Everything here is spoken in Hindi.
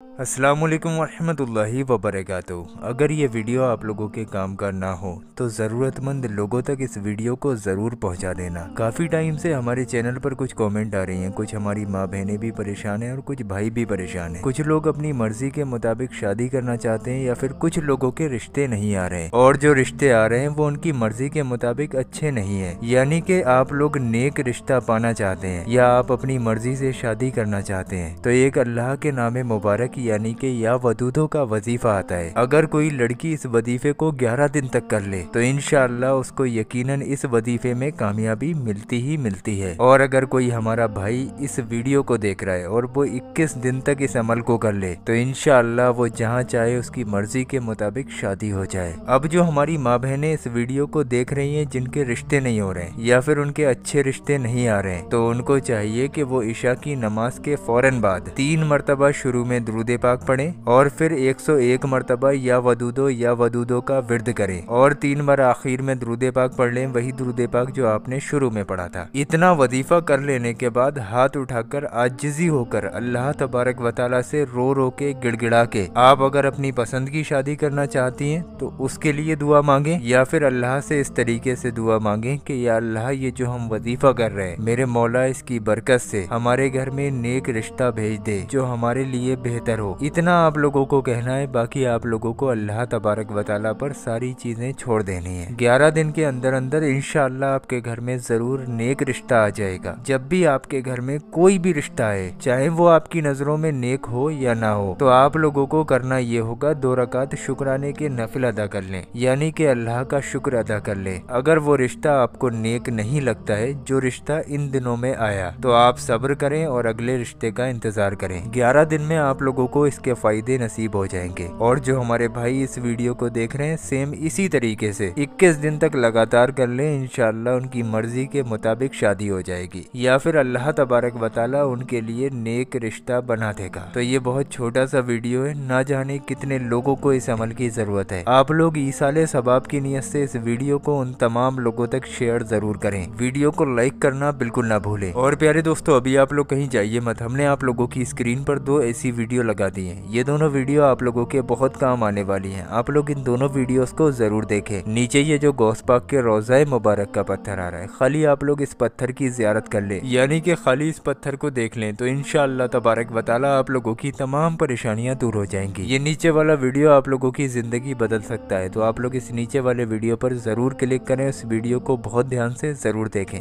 वालेकुम वरहमतुल्लाहि वबरकातुहू। अगर ये वीडियो आप लोगों के काम का ना हो तो ज़रूरतमंद लोगों तक इस वीडियो को ज़रूर पहुँचा देना। काफ़ी टाइम से हमारे चैनल पर कुछ कमेंट आ रही हैं, कुछ हमारी माँ बहनें भी परेशान हैं और कुछ भाई भी परेशान हैं। कुछ लोग अपनी मर्ज़ी के मुताबिक शादी करना चाहते हैं या फिर कुछ लोगों के रिश्ते नहीं आ रहे और जो रिश्ते आ रहे हैं, वो उनकी मर्ज़ी के मुताबिक अच्छे नहीं है। यानी कि आप लोग नेक रिश्ता पाना चाहते हैं या आप अपनी मर्ज़ी से शादी करना चाहते हैं। तो एक अल्लाह के नाम मुबारक यानी कि या वदूदों का वजीफा आता है। अगर कोई लड़की इस वजीफे को 11 दिन तक कर ले तो इनशाला उसको यकीनन इस वजीफे में कामयाबी मिलती ही मिलती है। और अगर कोई हमारा भाई इस वीडियो को देख रहा है और वो 21 दिन तक इस अमल को कर ले तो इनशाला वो जहाँ चाहे उसकी मर्ज़ी के मुताबिक शादी हो जाए। अब जो हमारी माँ बहने इस वीडियो को देख रही है, जिनके रिश्ते नहीं हो रहे या फिर उनके अच्छे रिश्ते नहीं आ रहे हैं तो उनको चाहिए की वो ईशा की नमाज़ के फ़ौरन बाद तीन मरतबा शुरू में द्रुदे पाक पढ़ें और फिर 101 मरतबा या वदूदो या वदूदो का विरद करें और तीन बार आखिर में द्रुदे पाक पढ़ लें, वही द्रुदे पाक जो आपने शुरू में पढ़ा था। इतना वजीफा कर लेने के बाद हाथ उठाकर आजिजी होकर अल्लाह तबारक वाली से रो रो के गिड़गिड़ा के, आप अगर अपनी पसंद की शादी करना चाहती हैं तो उसके लिए दुआ मांगे या फिर अल्लाह से इस तरीके से दुआ मांगे कि या अल्लाह ये जो हम वजीफा कर रहे हैं, मेरे मौला इसकी बरकत से हमारे घर में नेक रिश्ता भेज दे, जो हमारे लिए बेहतर हो। इतना आप लोगों को कहना है, बाकी आप लोगों को अल्लाह तबारक वाली पर सारी चीज़ें छोड़ देनी है। ग्यारह दिन के अंदर अंदर इनशाला आपके घर में ज़रूर नेक रिश्ता आ जाएगा। जब भी आपके घर में कोई भी रिश्ता है चाहे वो आपकी नज़रों में नेक हो या ना हो तो आप लोगों को करना ये होगा, दो रकात शुक्राने के नफिल अदा कर लें। यानी कि अल्लाह का शुक्र अदा कर लें। अगर वो रिश्ता आपको नेक नहीं लगता है, जो रिश्ता इन दिनों में आया तो आप सब्र करें और अगले रिश्ते का इंतज़ार करें। ग्यारह दिन में आप लोगों को इसके फ़ायदे नसीब हो जाएँगे। और जो हमारे भाई इस वीडियो को देख रहे हैं सेम इसी तरीके से। 21 दिन तक लगातार कर लें इनशाला उनकी मर्ज़ी के मुताबिक शादी हो जाएगी। या फिर अल्लाह तबारक वाली उनके लिए नेक रिश्ता बना देगा। तो ये बहुत छोटा सा वीडियो है, ना जाने कितने लोगों को इस अमल की ज़रूरत है। आप लोग ईसाले सबाब की नीयत से इस वीडियो को उन तमाम लोगों तक शेयर ज़रूर करें। वीडियो को लाइक करना बिल्कुल ना भूलें। और प्यारे दोस्तों, अभी आप लोग कहीं जाइए मत। हमने आप लोगों की स्क्रीन पर दो ऐसी वीडियो लगा दी ये दोनों वीडियो आप लोगों के बहुत काम आने वाली हैं। आप लोग इन दोनों वीडियोस को ज़रूर देखें। नीचे ये जो गौस पाक के रोज़ा मुबारक का पत्थर आ रहा है। खाली आप लोग इस पत्थर की जियारत कर ले। यानी कि खाली इस पत्थर को देख लें तो इन तबारक बताला आप लोगों की तमाम परेशानियाँ दूर हो जाएँगी। ये नीचे वाला वीडियो आप लोगों की ज़िंदगी बदल सकता है। तो आप लोग इस नीचे वाले वीडियो पर ज़रूर क्लिक करें। इस वीडियो को बहुत ध्यान से ज़रूर देखें।